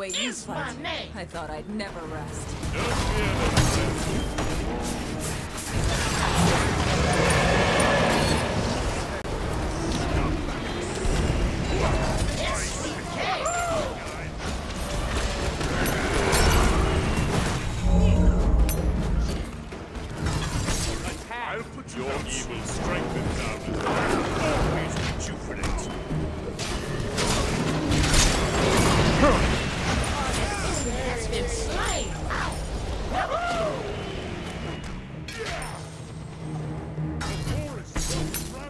way you fight. I thought I'd never rest.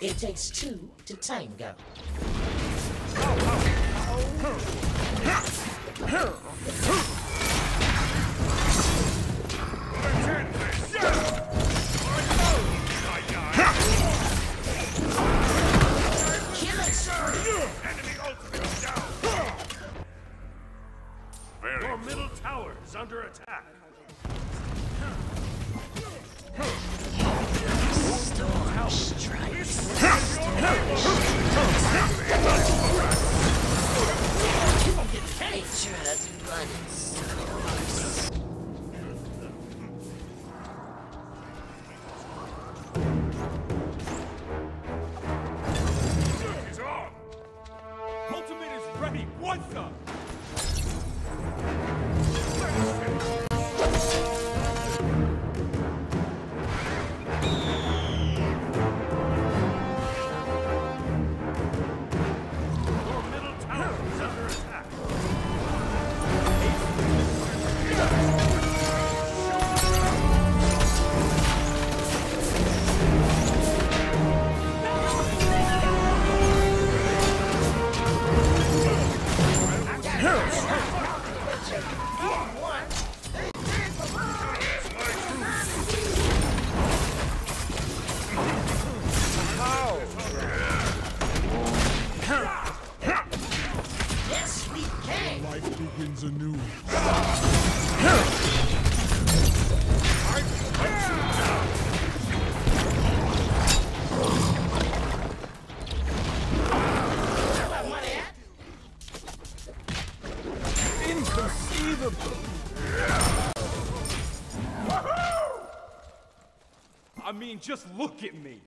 It takes two to tango. Your middle tower is under attack. monster! Inconceivable! I mean, just look at me!